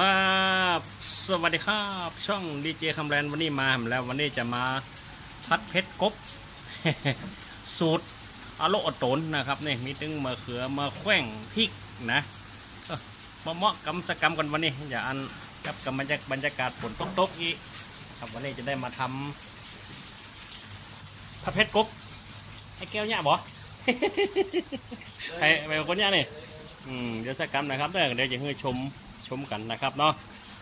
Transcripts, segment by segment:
ครับสวัสดีครับ ช่องดีเจคำแรนวันนี้มาแล้ววันนี้จะมาพัดเพชรกบ สูตรอโลอโตนนะครับนี่มีตึงมะเขือมาแขว้งพริกนะมาเมาะกำสกรรมกันวันนี้อย่าอันกับกับบรรยากบรรยากาศฝนตกๆอีกครับวันนี้จะได้มาทำพัดเพชรกบไอ้แก้วเนี่ยบอใครไปคนเนี่ยนี่เดี๋ยวสักกรรมนะครับเด้อเดี๋ยวจะให้ชม ชมกันนะครับเนาะ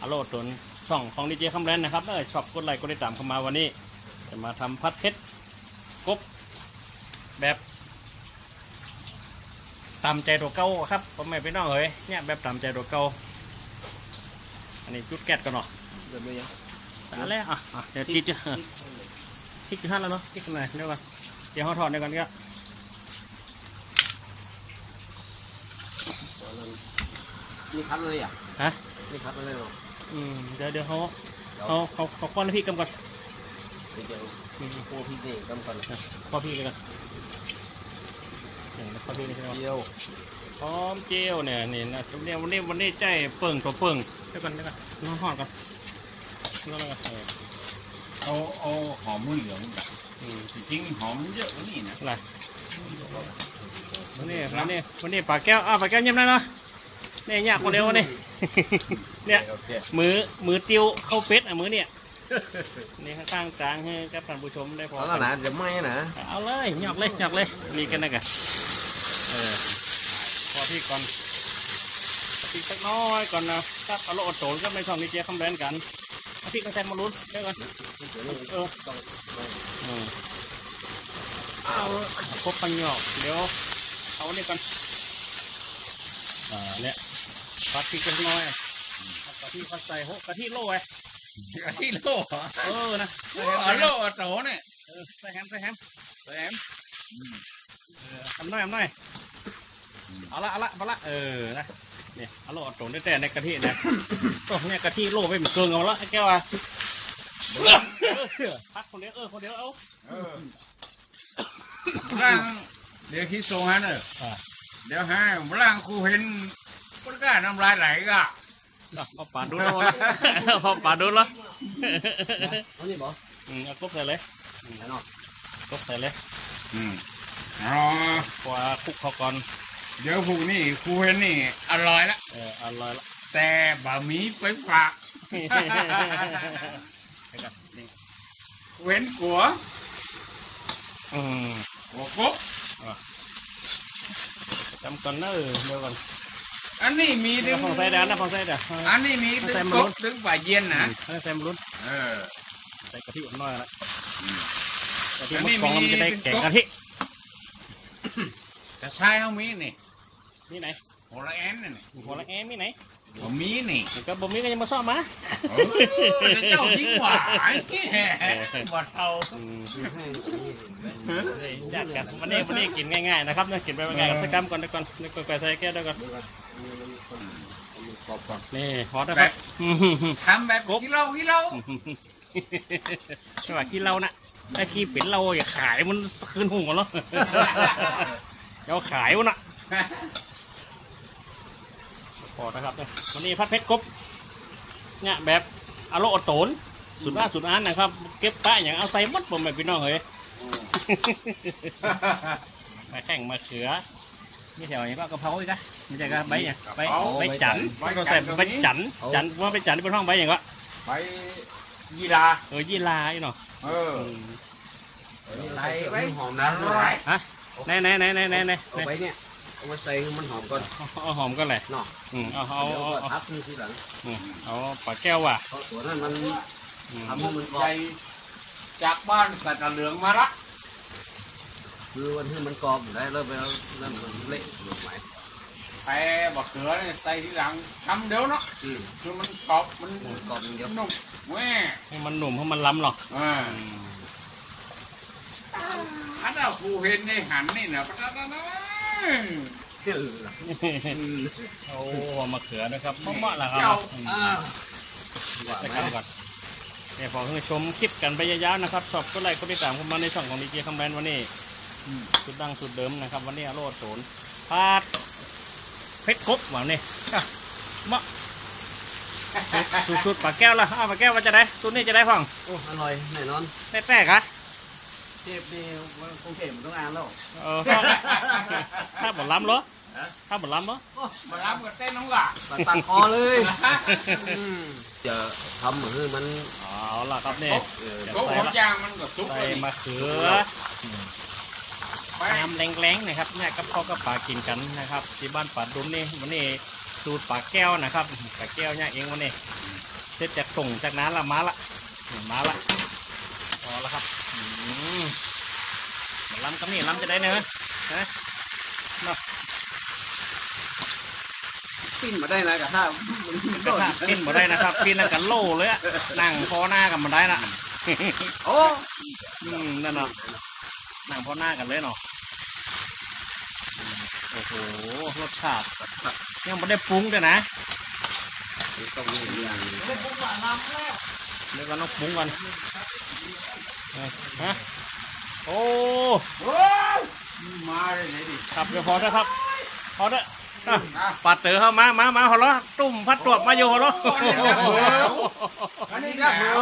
อโลตนช่องของดีเจคำแรนนะครับเด้อชอบกดไลค์กดติดตามเข้ามาวันนี้ จะมาทำพัดเพชรกบแบบตามใจตัวเก่าครับผมไม่ไปน้องเฮ้ยเนี่ยแบบตามใจตัวเก่าอันนี้จุดแก๊สกันเนาะเดินไปยังต่อันแรกอะอะเดี๋ยวทิกจะทิกจะหันแล้วเนาะทิกกันไหนอยเดี๋ยวก่อนเดี๋ยวเขาถอดเดี๋ยวก่อนก็ นี่คัดเลยอะฮะนี่คัดมาเลยเหรออืมเดี๋ยวเดี๋ยวเขาเขาเขาเขาก้อนให้พี่กำก่อนเดี๋ยวอืมโอ้พี่นี่กำกันข้อพี่เลยกันเนี่ยข้อพี่เลยใช่ไหมเดียวพร้อมเจลเนี่ยนี่นะเนี่ยวันนี้วันนี้ใจเปิ่งตัวเปิ่งเดี๋ยวก่อนเดี๋ยวก่อนน้องหอดก่อนน้องก่อนเออเอาเอาหอมมือเหลืองแบบอืมจริงๆหอมเยอะกว่านี้นะอะไรวันนี้วันนี้วันนี้ปลาแก้วอ้าวปลาแก้วเยี่ยมได้เนาะ เนี่ยยากคนเดียววันนี้เนี่ย โอเคมือมือติวเข้าเป็ดอะมือเนี่ยนี่ข้างๆกลางให้กับท่านผู้ชมได้พอเอากัละนนะจะไหม้นะเอาเลยหยอกเลยหยอกเลยมีกันนะกะเออพอพี่ก่อนพี่สักน้อยก่อนนะถ้าเอาโลอดโตนก็ไม่ช่องนี้เจ๊คำแรนกันเอาพี่ก็แซมมาลุ้นเดี๋ยวก่อนเออเออเอาครบปัญญอกเดี๋ยวเอาเนี่ยก่อนอ่าเนี่ย พัดพี่สักน้อยเอากะทิพัดใส่หกกะทิโลไว้กะทิโลเหรอเออนะโอ้โลโตเนี่ยเออใส่แฮมใส่แฮมแซมทำหน่อยทำหน่อยเอาละเอาละเอาละเออนะเนี่ยเอาโลเอาตรงได้แต่ในกะทินะก็เนี่ยกะทิโลไปเหมือนเกินเอาละไอ้แก้วอะเออพักคนเดียวเออคนเดียวเอาเออร่างเดี๋ยวคิดทรงฮะเนอะอ่าเดี๋ยวให้ร่างครูเห็น ก็กล้าน้ำลายไหลก็เอาปาดดูแล้วเอาปาดดูแล้วเอานี่บออืมเอากบใส่เลยแน่นอนกบใส่เลยอืมอ๋อกว่าคลุกเขาก่อนเดี๋ยวพวกนี้ครูเห็นนี่อร่อยละเอออร่อยละแต่บะหมี่ไปฝากนี่ครูเห็นกัวอืมกัวกบจำก่อนเนอะเดี๋ยวก่อน อันนี้มีถึงฟองใส่เดี๋ยวนะฟองใส่เดี๋ยวอันนี้มีถึงใส่กมาลุ้บนถึงป่าเย็นนะให้ใส่มาลุ้นเออใส่กะทิน้อยละอืมกะทิอันมนี้ดฟองแล้วมันมีจะได้แกงกะทิกระชายเขามีนี่นี่ไหนโหระแอนนี่หัวละแอมนี่ไหน บ่มีนี่มันก็บ่มีก็ยังมาซ่อมมาเออเจ้าทิ้งหวายแหมบ่เท่าอืมให้ญาติกันวันนี้วันนี้กินง่ายๆนะครับนะกินไปง่ายๆกับสักกรรมก่อนเดี๋ยวก่อนนี่ก็ใส่แก้วเดี๋ยวก่อนกรอบก่อนนี่ฮอตนะครับอืมทำแบบกิโลกิโลไม่ว่ากินเรานะไอ้ขี้เป็นเราอย่าขายมันคืนหุ่งกันเนาะเราขายมันน่ะพ อนะครับเนี่ยวันนี้พัดเพชรกบเนี่ยแบบอโลอโตนสุดว่าสุดอันนะครับ เก็บปะอย่างเอาใส่หมดผมแบบพี่น้องเฮ้ยมาแข่งมาเขือมีแถวนี้ก็กะเพราอีกนะไม่ใช่กะใบเนี่ยใบใบจันทร์ก็ใส่ใบจันทร์จันทร์ว่าใบจันทร์ที่เป็นห้องใบอย่างก็ไปยีราเออยี่ลาอีเนาะเออไล่ไว้หอมนะไหนไหนไหนไหนไหนไหนเอาไปเนี่ย เอามาใส่ให้มันหอมก่อนเอาหอมก็เลยเนาะอืมเอาเอาเดี๋ยวเอาก็เอาทับนี่ทีหลังอืมเอาปลาแก้วว่ะเพราะตัวนั้นมันอืมทำให้มันกรอใจบจากบ้านสัตว์เหลืองมาละคือวันที่มันกรอบอยู่ได้เริ่มไปแล้วเริ่มมันเละหลุดไหมแต่บะเขือเนี่ยใส่ทีหลังทำเดี๋ยวเนาะอืมคือมันกรอบมันมันกรอบอย่างเดียวนุ่มแม่ให้มันหนุ่มให้มันล้ำหรอกอ่าอืมอันนั้นครูเห็นในหันนี่นะปะนะนะเออ โอ้มะเขือนะครับเหมาะๆล่ะครับเจ้าอืมอ่าว่าจะไหมกันก่อนเดี๋ยวขอให้ชมคลิปกันไปยาวๆนะครับชอบก็ไลค์ก็ติดตามเข้ามาในช่องของดีเจคำแบนวันนี้สุดดังสุดเดิมนะครับ วันนี้อโรดโสนพาดเพชรกบหวานนี่อะเหมาะสูตรสูตรปลาแก้วละเอาปลาแก้วว่าจะได้สูตรนี้จะได้พ่องโอ้อร่อยแน่นอนแป้ๆกะ เทพนี่คงเก็บมันต้องอ่านแล้วเออถ้าบ่ล้ำเหรอถ้าบ่ล้ำเหรอมารับกับเต้นน้องหล่ะปัดปากคอเลยจะทำเหมือนมันเอาล่ะครับนี่เออก็ของยางมันก็ซุกใส่เลยมะเขือไปน้ำแรงๆนะครับเนี่ยกับพ่อกับปลากินกันนะครับ ที่บ้านป่าดุมนี่วันนี้สูตรปลาแก้วนะครับปลาแก้วเนี่ยเองวันนี้เสร็จจากส่งจากนั้นละมาละนี่มาละพอแล้วครับอืมมา ล้ำกับนี่ล้ำจะได้เนอะนะปิ้นมาได้นะกะถ้ามันมันกระทะปิ้นมาได้นะครับ ปิ้นนั่นกันโล่เลยอะนั่งพอหน้ากันมาได้นะโอ้อืมนั่นเนาะนั่งพอหน้ากันเลยเนาะอืมโอ้โหรสชาติยังไม่ได้ปรุงด้วยนะต้องมีอย่างเดี๋ยวก่อนต้องปรุงก่อนเอ้ยฮะ โอ้โอ้ยมาเลยไหนดิครับเดี๋ยวพอแล้วครับพอแล้วอะปัดเต๋อเข้ามามามาหัวเราะตุ่มพัดตรวจมาอยู่หัวเราะอันนี้หนาว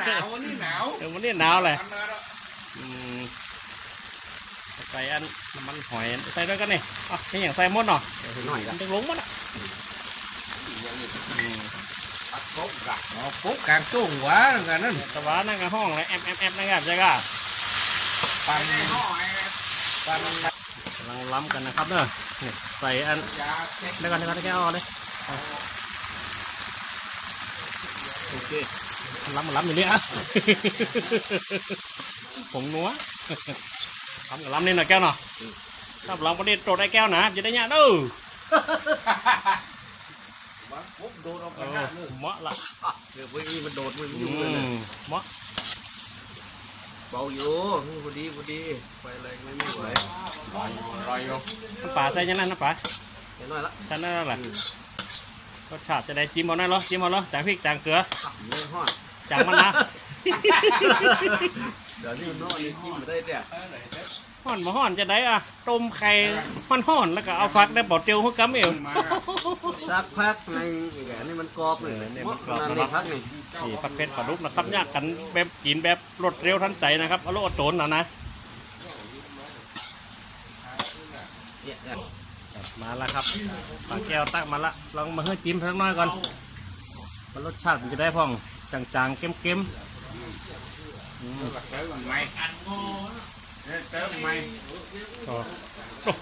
หนาววันนี้หนาวเดี๋ยววันนี้หนาวเลยทำมาแล้วอืมใส่อันน้ำมันหอยใส่ด้วยกันนี่อะนี่อย่างใส่หมดเนาะหน่อยมัละนจะลงหมันอะอืมปักกบกะอ๋อปุ๊บกลางตุ้งหวะกันนั่นแต่ว่านั่งกับห้องเลยแอมแอมแอมนะครับใช่ก่ะ ปันห้อยปันกำลังล้ำกันนะครับเนอะนี่ใส่อันยาเซ็ตเดี๋ยวก่อนเดี๋ยวก่อนเดี๋ยวก่อนเอาเลยเอาโอเคล้ำมันล้ำอยู่นี่อะผงนัวล้ำกับล้ำนี่หน่อยแก้วเนาะถ้าล้ำก็ได้โตได้แก้วนะจะได้ยากเด้อปุ๊บโดนเอาเอกระอทะเลยเหมาะละเดี๋ยวพวกนี้มันโดดมันอืยุ่งเลยนะมเหมาะ เบาอยู่พอดีพอดีไฟแรงไม่ไม่ไหวรอยอยู่น้ำปลาใส่ยังนั่นน้ำปลาเห็นหน่อยละใส่นั่นแหละรสชาติจะได้จิ้มเอาหน่อยเหรอจิ้มเอาเหรอจางพริกจางเกลือเรื่องห้อนจางมะนาว เดี๋ยวนี้มันนอนนี่กินมาได้เนี่ยห่อนมาห่อนจะได้อะต้มไข่ห่อนห่อนๆแล้วก็เอาฟักได้บอดเจียวหุกกำเอวมาสักพักในอีกอันนี้มันกรอบเลยเนี่ยมันกรอบนั่นนะนี่พักหนึ่งนี่ผัดเผ็ดปลาดุกนะครับยากกันแบบกินแบบรวดเร็วทันใจนะครับเอาโลดโตนนะนะเนี่ยเนี่ยมาแล้วครับปลาแก้วตักมาละลองมาให้จิ้มสักหน้อยก่อนว่ารสชาติมันจะได้พ่องจางๆเค็มๆอืม เติมใหม่เติมใหม่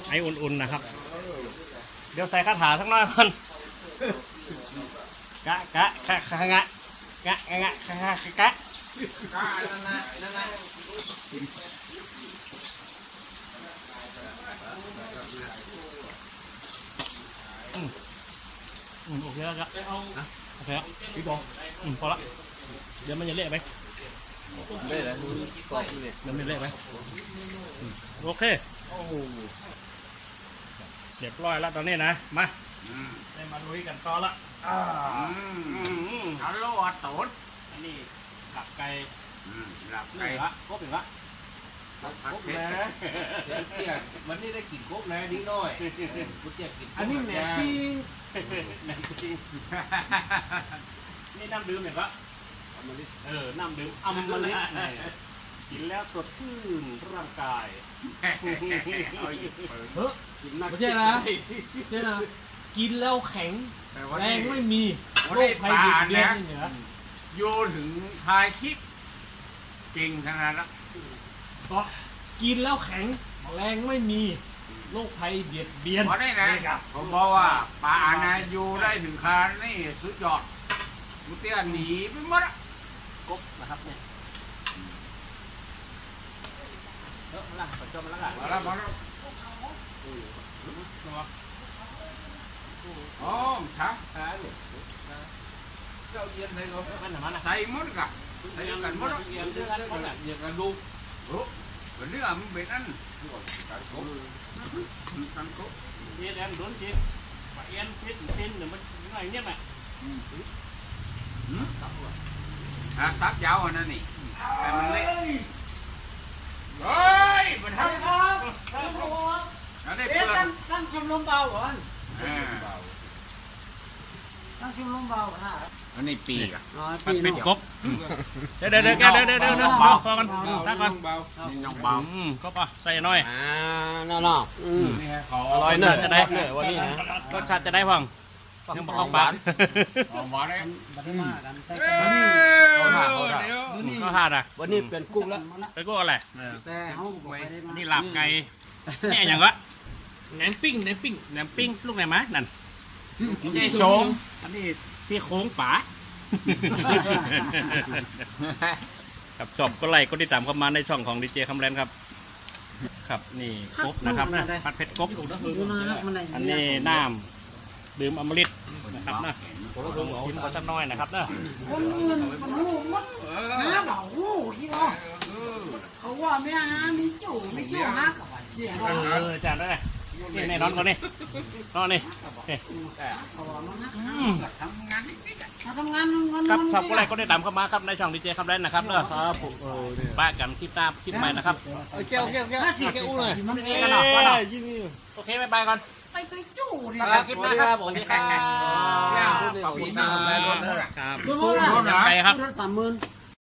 ไออุ่นๆนะครับ เดี๋ยวใส่คาถาสักหน้อยก่อนกะกะกะกะงะงะงะกะกะกะกะนั่นนะนั่นนะอืมโอเคแล้วครับโอเคแล้วพี่บอลอืมพอละเดี๋ยวมันจะเละไป ได้แล้วกรอบเลยเดี๋ยวมันจะเละไปอืมโอเคเรียบร้อยแล้วตอนนี้นะ มาได้มาลุยกันต่อละอ่าอืมฮัลโหลอัตโตดอันนี้ขับไก่หลับไก่ไก่ละครบถึงละกบแล้เตี้ยวันนี้ได้กินกบแล้วดีหน่อยกูเตี้ยกินอันนี้แหนมปิ้งแหนมปิ้งนี่น้ำดื่มเห็นปะ เออน้ำดื่มอมฤตนี่กินแล้วสดชื่นร่างกายกินนักไม่ใช่นะใช่นะกินแล้วแข็งแรงไม่มีวันโรนี้คภัยป่าเบียดเบียเนี่ยนไม่เหนือโยถึงท้ายคลิปจริงขนาดนั้นเพราะกินแล้วแข็งแรงไม่มีโรคภัยเบียดเบียนพอได้นะผมบอกว่าป่านะอยู่ได้ถึงคานี่สุดยอดกูเตี้ยหนีไปหมดอะกบนะครับเนี่ยเออมาละ ปัจจุบันมาละมาแล้วมาแล้วอ๋อชักขาเนี่ยเจ้าเย็นเลยก็มันหนามันนะใส่หมด อะเอียนเรื่องกันหมดอะเหยียบกันดูโอ้เป็นเรื่องมันเป็นอันตังโกตังโกเอียนแอนโดนจีปเอียนพิษพิษหรือมันอะไรเนี่ยแหละอะซับยาวอันนั้นนี่แต่มันเละเฮ้ยมันทำอันนี้เอ๊ะเปลือกตั้งตั้งชมรมเบาก่อนอ่าตั้งชื่อลมเบาค่ะอันนี้ปีกอะน้อยผัดปีเป็ดเนาะกบเดี๋ยวเดี๋ยวเดี๋ยวเดี๋ยวเดี๋ยวเดี๋ยวเดี๋ยวพอพอกันพักก่อนนี่น้องเบาอืมก็ปะใส่หน่อยอ่าน่าเนาะอืมนี่ฮะเขาอร่อยเนอะจะได้เนี่ยวันนี้นะรสชาติจะได้พ่อง ยังบอกเข้าปากเอามาเลยบัดนี้มากันแต่เอ้ยเอาท่าเอาท่าเดี๋ยวก็ทานอะวันนี้เป็นกุ้งแล้วไปกูอะไรแต่เขาบอกไปได้มานี่ลาบไก่นี่อย่างก็แหนมปิ้งแหนมปิ้งแหนมปิ้งลูกไหนมะนั่นเจ๊โชงอันนี้ที่โค้งป๋าครับจบก็ไล่ก็ติดตามเข้ามาในช่องของดีเจคำแรนครับ ครับนี่กบนะครับนะผัดเผ็ดกบดูนะครับมันไหนอันนี้น้ำดื่มอมฤต นะครับนะชิมก็สักหน้อยนะครับเนอะคนอื่นมันหูมันหาเบาหูที่เขาเขาว่าไม่หามีจู่มีจู่หากับเสียงเออจานได้เลยนี่ในนอนก่อนนี่นอนนี่เขาว่ามันหาอืมทำงานนิดๆอะถ้าทำงานมันครับมันชอบก็ไล่ก็ได้ตามเข้ามาครับในช่องดีเจคำแรนนะครับเนอะครับผมป้ากันคลิปหน้าคลิปใหม่นะครับแก้วแก้วแก้วห้าสิบแกอู้เลยมันนี่กันหน่อยว่าหน่อยโอเคบ๊ายบายก่อน ไปตัวจู่เนี่ย ครับคลิปหน้าครับสวัสดีครับขอบคุณนะแม่รถนะครับดูว่าล่ะไปครับดูสามหมื่น